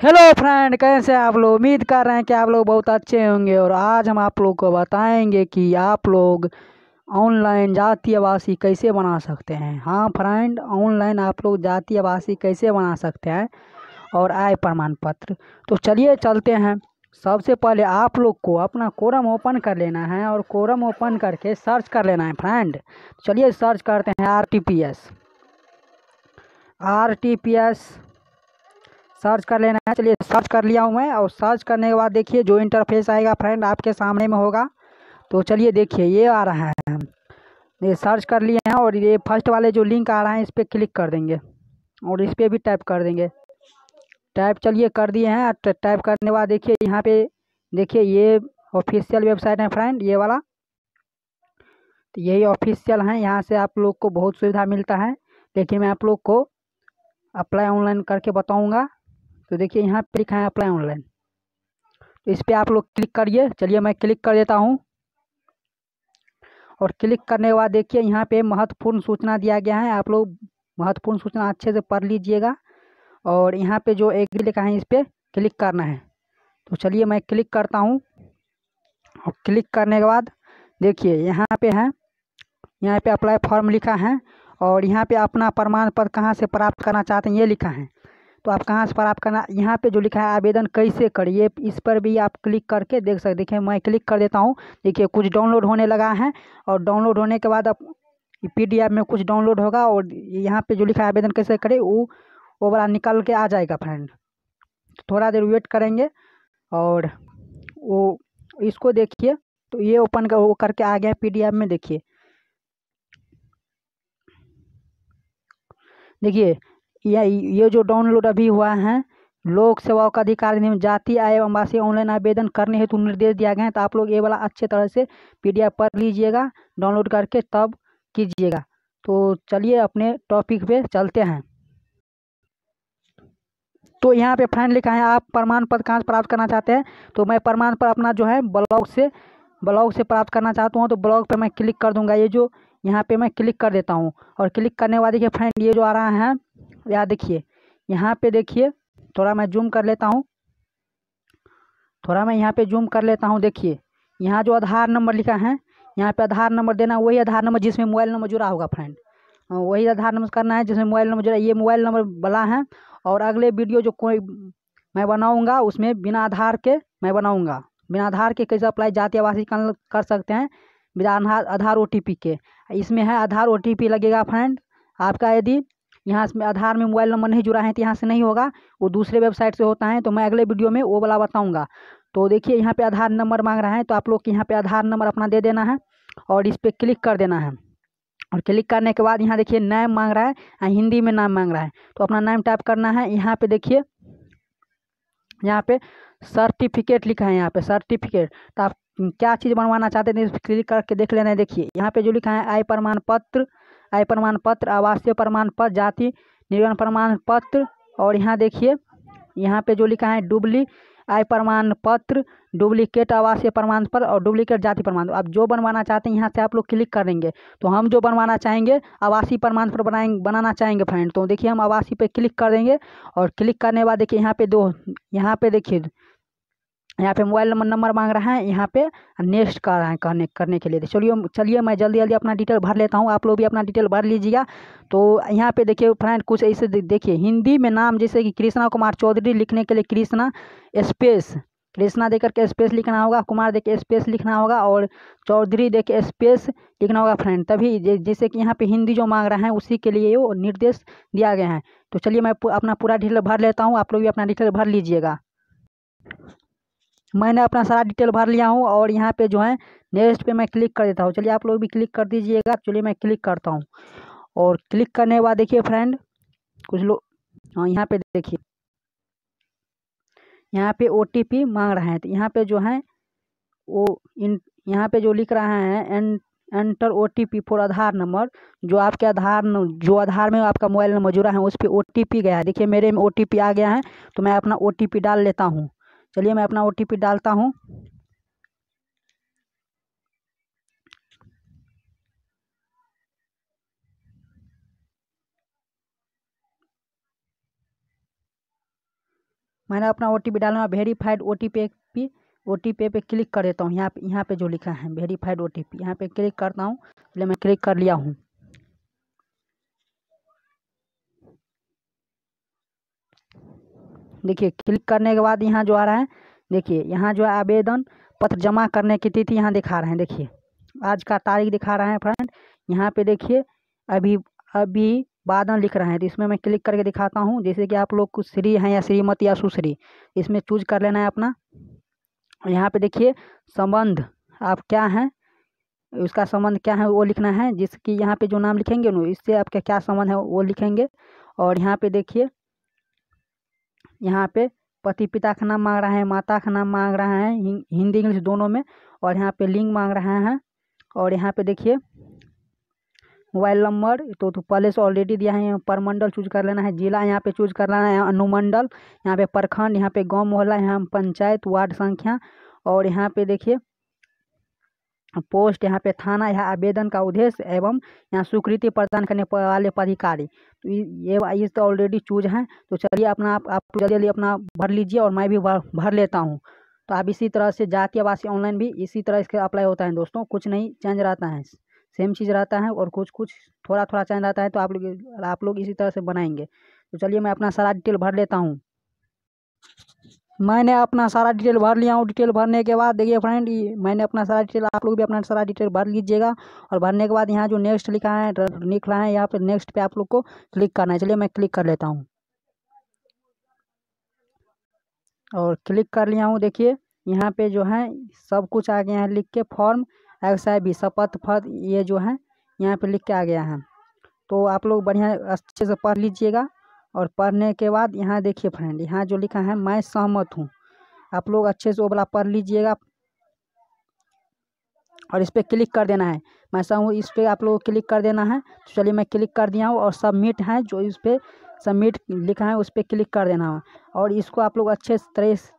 Hello friend कैसे आप लोग? उम्मीद कर रहे हैं कि आप लोग बहुत अच्छे होंगे और आज हम आप लोग को बताएँगे कि आप लोग ऑनलाइन जाति आवासी कैसे बना सकते हैं। हाँ फ्रेंड ऑनलाइन आप लोग जाति आवासी कैसे बना सकते हैं? और आय प्रमाण पत्र। तो चलिए चलते हैं। सबसे पहले आप लोग को अपना कोरम ओपन कर लेना है और कोरम ओपन करके सर्च कर लेना है फ्रेंड चलिए सर्च करते हैं R T P S R T P S search कर लेना है। चलिए सर्च कर लिया हूँ मैं। और सर्च करने के बाद देखिए जो इंटरफेस आएगा फ्रेंड आपके सामने में होगा। तो चलिए देखिए, ये आ रहा है। ये सर्च कर लिए हैं और ये फ़र्स्ट वाले जो लिंक आ रहा है, इस पर क्लिक कर देंगे। और इस पर भी टाइप कर देंगे। टाइप चलिए कर दिए हैं। टाइप करने के बाद देखिए, यहाँ पे देखिए, ये ऑफिशियल वेबसाइट है फ्रेंड ये वाला। तो यही ऑफिशियल है। यहाँ से आप लोग को बहुत सुविधा मिलता है। लेकिन मैं आप लोग को अप्लाई ऑनलाइन करके बताऊँगा। तो देखिए यहाँ पे लिखा है अप्लाई ऑनलाइन तो इस पर आप लोग क्लिक करिए। चलिए मैं क्लिक कर देता हूँ। और क्लिक करने के बाद देखिए यहाँ पे महत्वपूर्ण सूचना दिया गया है। आप लोग महत्वपूर्ण सूचना अच्छे से पढ़ लीजिएगा। और यहाँ पे जो एग्री लिखा है इस पर क्लिक करना है। तो चलिए मैं क्लिक करता हूँ। और क्लिक करने के बाद देखिए यहाँ पे है। यहाँ पे अप्लाई फॉर्म लिखा है। और यहाँ पे अपना प्रमाण पत्र कहाँ से प्राप्त करना चाहते हैं ये लिखा है। तो आप कहाँ से आपका ना यहाँ पे जो लिखा है, आवेदन कैसे करिए? इस पर भी आप क्लिक करके देख सकते देखिए, मैं क्लिक कर देता हूँ। देखिए, कुछ डाउनलोड होने लगा है और डाउनलोड होने के बाद आप पीडीएफ में कुछ डाउनलोड होगा और यहाँ पे जो लिखा है, आवेदन कैसे करें, वो वो वाला निकल के आ जाएगा फ्रेंड। थोड़ा देर वेट करेंगे और वो इसको देखिए तो ये ओपन कर वो करके आ गया पी में, देखिए। देखिए ये ये जो डाउनलोड अभी हुआ है, लोक सेवाओं का अधिकार जाति आय एवं ऑनलाइन आवेदन करने हेतु निर्देश दिया गया है तो आप लोग ये वाला अच्छे तरह से पीडीएफ पढ़ लीजिएगा डाउनलोड करके तब कीजिएगा। तो चलिए अपने टॉपिक पे चलते हैं। तो यहाँ पे फ्रेंड लिखा है, आप प्रमाण पत्र कहाँ से प्राप्त करना चाहते हैं? तो मैं प्रमाण पत्र अपना जो है ब्लॉग से ब्लॉग से प्राप्त करना चाहता हूँ तो ब्लॉग पे मैं क्लिक कर दूँगा। ये जो यहाँ पे मैं क्लिक कर देता हूँ, और क्लिक करने वाले के फ्रेंड ये जो आ रहा है या देखिए यहाँ पे देखिए, थोड़ा मैं जूम कर लेता हूँ। थोड़ा मैं यहाँ पे जूम कर लेता हूँ, देखिए, यहाँ जो आधार नंबर लिखा है, यहाँ पे आधार नंबर देना, वही आधार नंबर जिसमें मोबाइल नंबर जुड़ा होगा फ्रेंड वही आधार नंबर करना है, जिसमें मोबाइल नंबर जुड़ा, ये मोबाइल नंबर वाला है, और अगले वीडियो जो कोई मैं बनाऊँगा, उसमें बिना आधार के मैं बनाऊँगा। बिना आधार के कैसे अप्लाई जाति आवासी कर सकते हैं? बिना आधार ओटीपी के। इसमें है, आधार ओटीपी लगेगा फ्रेंड आपका यदि यहाँ से आधार में मोबाइल नंबर नहीं जुड़ा है तो यहाँ से नहीं होगा। वो दूसरे वेबसाइट से होता है तो मैं अगले वीडियो में वो वाला बताऊँगा। तो देखिए, यहाँ पे आधार नंबर मांग रहा है तो आप लोग के यहाँ पे आधार नंबर अपना दे देना है और इस पर क्लिक कर देना है। और क्लिक करने के बाद यहाँ देखिए, नाम मांग रहा है हिंदी में नाम मांग रहा है। तो अपना नाम टाइप करना है। यहाँ पे देखिए, यहाँ पे सर्टिफिकेट लिखा है यहाँ पे, सर्टिफिकेट। तो आप क्या चीज़ बनवाना चाहते थे क्लिक करके देख लेना है। देखिए, यहाँ पे जो लिखा है, आय प्रमाण पत्र आय प्रमाण पत्र, आवासीय प्रमाण पत्र, जाति निर्गण प्रमाण पत्र और यहाँ देखिए, यहाँ पे जो लिखा है डुबली आय प्रमाण पत्र, डुप्लीकेट आवासीय प्रमाण पत्र और डुप्लीकेट जाति प्रमाण अब जो बनवाना चाहते हैं, यहाँ से आप लोग क्लिक करेंगे तो हम जो बनवाना चाहेंगे, आवासीय प्रमाण पत्र बनाएँगे बनाना चाहेंगे फ्रेंड। तो देखिए, हम आवासीय पे क्लिक कर देंगे और क्लिक करने बाद देखिए, यहाँ पे दो, यहाँ पे देखिए यहाँ पे मोबाइल नंबर नंबर मांग रहा है, यहाँ पे नेक्स्ट कर रहा है करने करने के लिए। चलिए चलिए, मैं जल्दी जल्दी अपना डिटेल भर लेता हूँ। आप लोग भी अपना डिटेल भर लीजिएगा। तो यहाँ पे देखिए फ्रेंड कुछ ऐसे देखिए, हिंदी में नाम जैसे कि कृष्णा कुमार चौधरी लिखने के लिए कृष्णा स्पेस कृष्णा देकर के स्पेस लिखना होगा, कुमार के स्पेस लिखना होगा और चौधरी के स्पेस लिखना होगा फ्रेंड तभी जैसे कि यहाँ पे हिंदी जो मांग रहा है, उसी के लिए वो निर्देश दिया गया है। तो चलिए, मैं अपना पूरा डिटेल भर लेता हूँ। आप लोग भी अपना डिटेल भर लीजिएगा। मैंने अपना सारा डिटेल भर लिया हूँ और यहाँ पे जो है नेक्स्ट पे मैं क्लिक कर देता हूँ। चलिए आप लोग भी क्लिक कर दीजिएगा। चलिए मैं क्लिक करता हूँ। और क्लिक करने के बाद देखिए फ्रेंड, कुछ लोग हाँ यहाँ पे देखिए। यहाँ पे ओटीपी मांग रहे हैं। तो यहाँ पे जो है वो इन, यहाँ पे जो लिख रहा है, N, enter O T P for Aadhaar number. जो आपके आधार जो आधार में आपका मोबाइल नंबर जुड़ा है, उस पर ओ टी पी गया है। देखिए, मेरे में ओ टी पी आ गया है तो मैं अपना ओ टी पी डाल लेता हूँ। चलिए मैं अपना ओटीपी डालता हूँ। मैंने अपना ओ टी पी डालना verified O T P P O T P पे क्लिक कर देता हूँ। यहाँ पे यहाँ पे जो लिखा है वेरीफाइड ओ टी पी यहाँ पे क्लिक करता हूँ। इसलिए मैं क्लिक कर लिया हूँ। देखिए क्लिक करने के बाद यहाँ जो आ रहा है, देखिए, यहाँ जो है आवेदन पत्र जमा करने की तिथि यहाँ दिखा रहे हैं। देखिए, आज का तारीख दिखा रहे हैं फ्रेंड। यहाँ पे देखिए, अभी अभी बादल लिख रहे हैं। तो इसमें मैं क्लिक करके दिखाता हूँ। जैसे कि आप लोग कुछ श्री हैं या श्रीमती या सुश्री, इसमें चूज़ कर लेना है अपना। यहाँ पे देखिए, संबंध, आप क्या हैं? उसका संबंध क्या है, वो लिखना है। जिसकी यहाँ पे जो नाम लिखेंगे ना, इससे आपका क्या संबंध है, वो लिखेंगे। और यहाँ पे देखिए यहाँ पे पति पिता का नाम मांग रहा है माता का नाम मांग रहा है हिंदी इंग्लिश दोनों में और यहाँ पे लिंग मांग रहा है। और यहाँ पे देखिए मोबाइल नंबर तो, तो पहले से ऑलरेडी दिया है परमंडल चूज़ कर लेना है जिला यहाँ पे चूज़ कर लेना है अनुमंडल यहाँ पे प्रखंड यहाँ पे गाँव मोहल्ला यहाँ पंचायत वार्ड संख्या और यहाँ पे देखिए पोस्ट यहाँ पे थाना यहाँ आवेदन का उद्देश्य एवं यहाँ स्वीकृति प्रदान करने वाले पदाधिकारी। तो ये ये तो ऑलरेडी चूज़ हैं तो चलिए अपना आप, आप जल्दी जल्दी अपना भर लीजिए और मैं भी भर भर लेता हूँ। तो आप इसी तरह से जातीय आवासीय ऑनलाइन भी इसी तरह इसके अप्लाई होता है दोस्तों कुछ नहीं चेंज रहता है। सेम चीज़ रहता है और कुछ कुछ थोड़ा थोड़ा चेंज रहता है तो आप लोग आप लोग इसी तरह से बनाएँगे। तो चलिए मैं अपना सारा डिटेल भर लेता हूँ। मैंने अपना सारा डिटेल भर लिया हूँ। डिटेल भरने के बाद देखिए फ्रेंड मैंने अपना सारा डिटेल, आप लोग भी अपना सारा डिटेल भर लीजिएगा। और भरने के बाद यहाँ जो नेक्स्ट लिखा है लिख रहा है, यहाँ पे नेक्स्ट पे आप लोग को क्लिक करना है। चलिए मैं क्लिक कर लेता हूँ। और क्लिक कर लिया हूँ, देखिए। यहाँ पे जो है, सब कुछ आ गया है लिख के। फॉर्म एक्स आई बी शपथ पद ये जो है, यहाँ पे लिख के आ गया है। तो आप लोग बढ़िया अच्छे से पढ़ लीजिएगा। और पढ़ने के बाद यहाँ देखिए फ्रेंड, यहाँ जो लिखा है, मैं सहमत हूँ। आप लोग अच्छे से वो वाला पढ़ लीजिएगा। और इस पर क्लिक कर देना है। मैं सहूँ इस पर आप लोग क्लिक कर देना है। तो चलिए मैं क्लिक कर दिया हूँ और सबमिट है, जो इस पर सबमिट लिखा है, उस पर क्लिक कर देना है। और इसको आप लोग अच्छे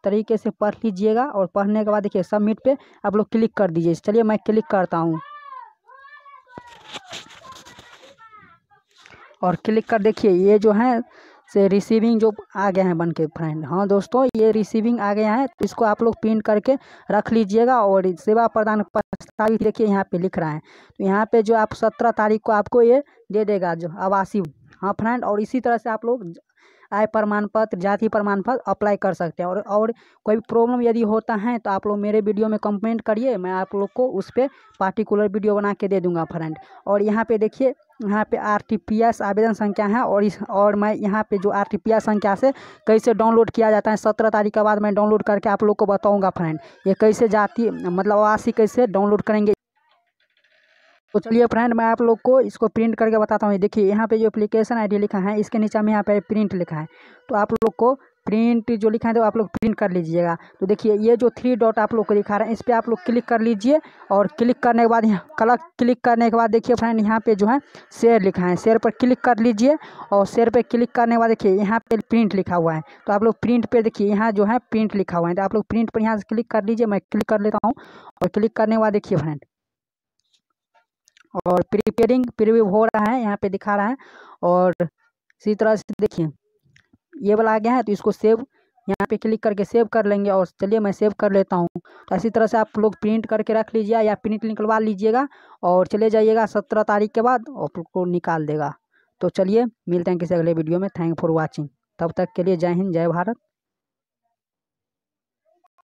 तरीके से पढ़ लीजिएगा और पढ़ने के बाद देखिए सबमिट पे आप लोग क्लिक कर दीजिए। चलिए मैं क्लिक करता हूँ। और क्लिक कर देखिए, ये जो है से रिसीविंग जो आ गया है बन के फ्रेंड हाँ दोस्तों, ये रिसीविंग आ गया है तो इसको आप लोग प्रिंट करके रख लीजिएगा और सेवा प्रदान प्रस्तावित देखिए यहाँ पे लिख रहा है। तो यहाँ पे जो आप सत्रह तारीख को आपको ये दे देगा जो आवासीय। हाँ फ्रेंड और इसी तरह से आप लोग आय प्रमाण पत्र जाति प्रमाण पत्र अप्लाई कर सकते हैं। और और कोई प्रॉब्लम यदि होता है तो आप लोग मेरे वीडियो में कमेंट करिए, मैं आप लोग को उस पर पार्टिकुलर वीडियो बना के दे दूँगा फ्रेंड और यहाँ पे देखिए यहाँ पे आर टी पी एस आवेदन संख्या है और इस, और मैं यहाँ पे जो आर टी पी एस संख्या से कैसे डाउनलोड किया जाता है, सत्रह तारीख के बाद मैं डाउनलोड करके आप लोग को बताऊँगा फ्रेंड ये कैसे जाती मतलब आवासी कैसे डाउनलोड करेंगे? तो चलिए फ्रेंड मैं आप लोग को इसको प्रिंट करके बताता हूँ। देखिए, यहाँ पे जो एप्लीकेशन आईडी लिखा है, इसके नीचे में यहाँ पे प्रिंट लिखा है। तो आप लोग को प्रिंट जो लिखा है तो आप लोग प्रिंट कर लीजिएगा। तो देखिए, ये जो थ्री डॉट आप लोग को दिखा रहे हैं, इस पर आप लोग क्लिक कर लीजिए और क्लिक करने के बाद यहाँ कलर क्लिक करने के बाद देखिए फ्रेंड यहाँ पे जो है शेयर लिखा है। शेयर पर क्लिक कर लीजिए और शेयर पर क्लिक करने के बाद देखिए, यहाँ पे प्रिंट लिखा हुआ है। तो आप लोग प्रिंट पर देखिए, यहाँ जो है प्रिंट लिखा हुआ है। तो आप लोग प्रिंट पर यहाँ से क्लिक कर लीजिए, मैं क्लिक कर लेता हूँ और क्लिक करने के बाद देखिए फ्रेंड और प्रिपेयरिंग प्रीव्यू हो रहा है, यहाँ पे दिखा रहा है और इसी तरह से देखिए। ये वाला आ गया है तो इसको सेव यहाँ पे क्लिक करके सेव कर लेंगे और चलिए मैं सेव कर लेता हूँ। तो इसी तरह से आप लोग प्रिंट करके रख लीजिए या प्रिंट निकलवा लीजिएगा और चले जाइएगा सत्रह तारीख के बाद और को निकाल देगा। तो चलिए मिलते हैं किसी अगले वीडियो में। थैंक फॉर वॉचिंग तब तक के लिए जय हिंद, जय भारत।